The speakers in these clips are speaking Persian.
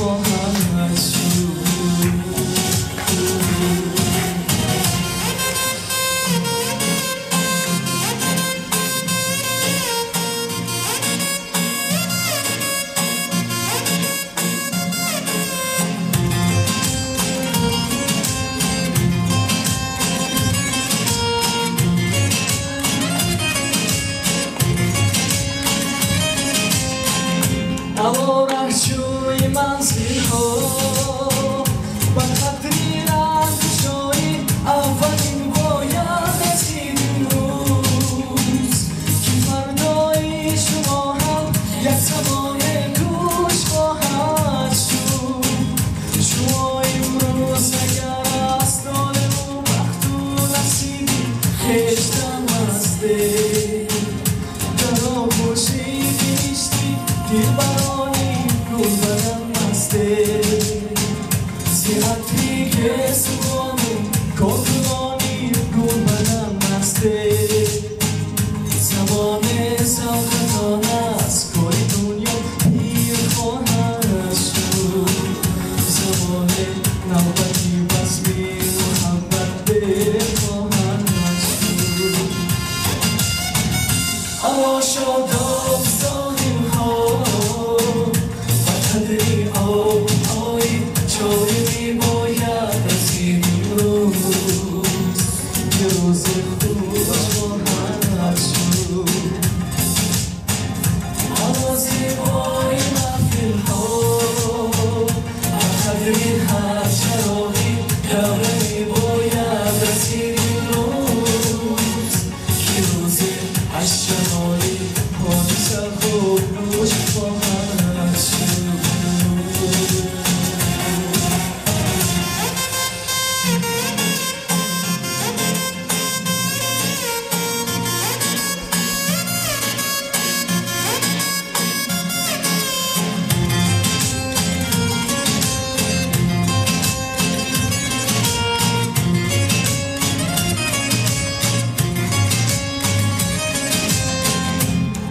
خورمول خواهد شد اما رهجوی منزل ها با قدری رنگ شوی اولین باید رسید این روز که فردای شما هم یک زمان دوش خواهد شد شما امروز اگر از دار او وقت و نصیبی خشتم هسته نوبتی بزمی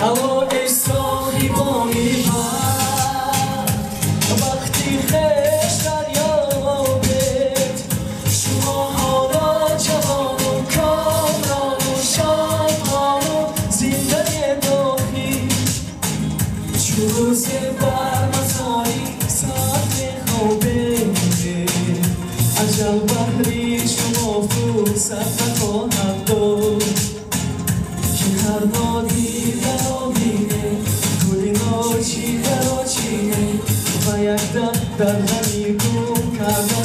اما ای صاحبانی وقت وقتی خش دریابت شما حالا جوان و کامران و شادمان و زنده داخی. ساعت خوابه عجل بحری شما فرصت نخواهد داشت که هر در ci veloci mei Vai da, dar la nicu Cada